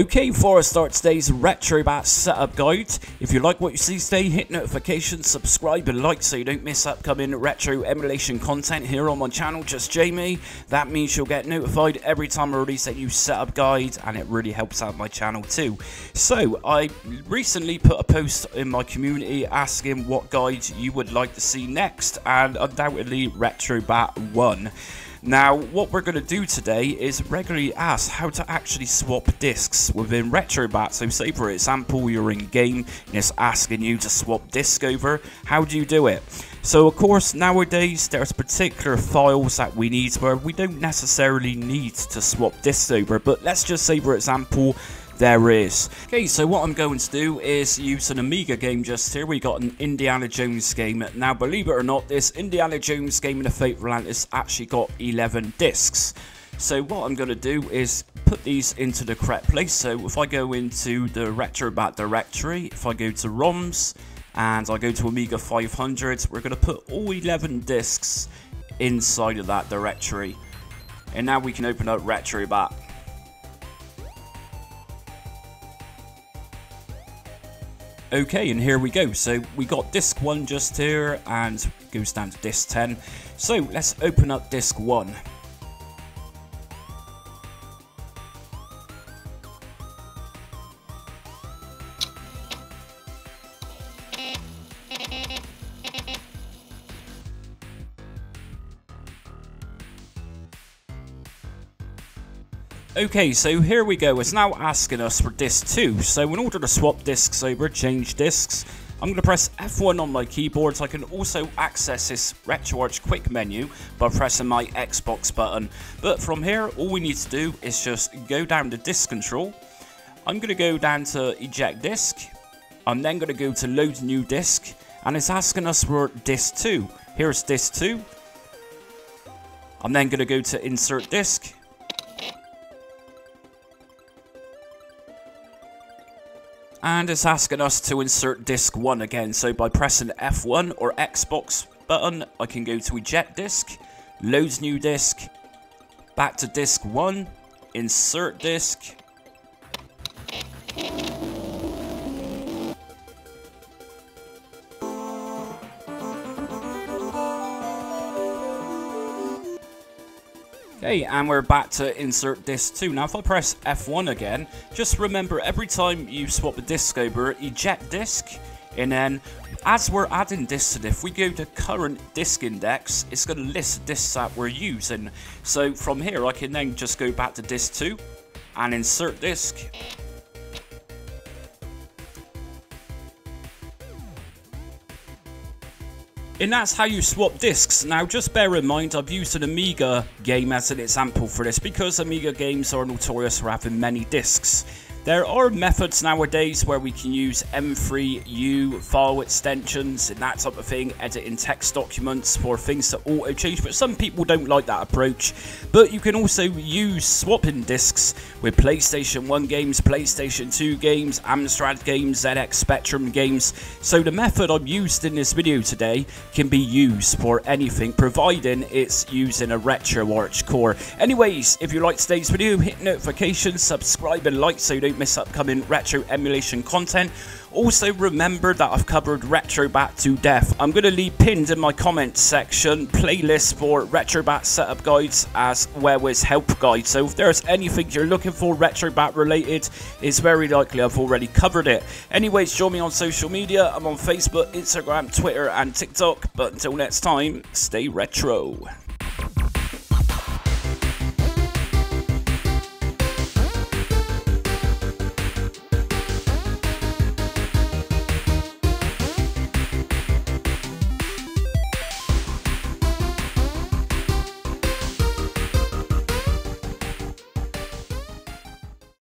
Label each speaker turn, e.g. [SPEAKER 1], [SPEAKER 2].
[SPEAKER 1] Okay, before I start today's RetroBat setup guide, if you like what you see today, hit notifications, subscribe and like so you don't miss upcoming retro emulation content here on my channel, just Jamie. That means you'll get notified every time I release a new setup guide and it really helps out my channel too. So, I recently put a post in my community asking what guide you would like to see next and undoubtedly RetroBat won. Now, what we're going to do today is regularly ask how to actually swap discs within RetroBat. So say for example, you're in game and it's asking you to swap disc over. How do you do it? So of course, nowadays there's particular files that we need where we don't necessarily need to swap discs over. But let's just say for example, there is. Okay, so what I'm going to do is use an Amiga game just here. We got an Indiana Jones game. Now, believe it or not, this Indiana Jones game in the Fate of Atlantis actually got 11 discs. So what I'm going to do is put these into the correct place. So if I go into the RetroBat directory, if I go to ROMs, and I go to Amiga 500, we're going to put all 11 discs inside of that directory. And now we can open up RetroBat. Okay, and here we go. So we got disk 1 just here and goes down to disk 10. So let's open up disk 1. Okay, so here we go. It's now asking us for disk 2. So in order to swap disks over, change disks, I'm going to press F1 on my keyboard so I can also access this RetroArch quick menu by pressing my Xbox button. But from here, all we need to do is just go down to disk control. I'm going to go down to eject disk. I'm then going to go to load new disk. And it's asking us for disk 2. Here's disk 2. I'm then going to go to insert disk. And it's asking us to insert disk 1 again. So by pressing F1 or Xbox button, I can go to eject disk, loads new disk, back to disk 1, insert disk. Okay, and we're back to insert disk 2. Now if I press F1 again, just remember every time you swap the disk over, eject disk, and then as we're adding disks to if we go to current disk index, it's going to list the disks that we're using. So from here I can then just go back to disk 2 and insert disk. And that's how you swap discs. Now just bear in mind I've used an Amiga game as an example for this because Amiga games are notorious for having many discs. There are methods nowadays where we can use M3U file extensions and that type of thing, editing text documents for things to auto change, but some people don't like that approach. But you can also use swapping discs with PlayStation 1 games, PlayStation 2 games, Amstrad games, ZX Spectrum games. So the method I've used in this video today can be used for anything, providing it's using a RetroArch core. Anyways, if you like today's video, hit notifications, subscribe and like so you don't don't miss upcoming retro emulation content. Also remember that I've covered RetroBat to death. I'm going to leave pinned in my comments section playlist for RetroBat setup guides as well as help guides. So if there's anything you're looking for RetroBat related, it's very likely I've already covered it. Anyways, join me on social media. I'm on Facebook, Instagram, Twitter and TikTok. But until next time, stay retro.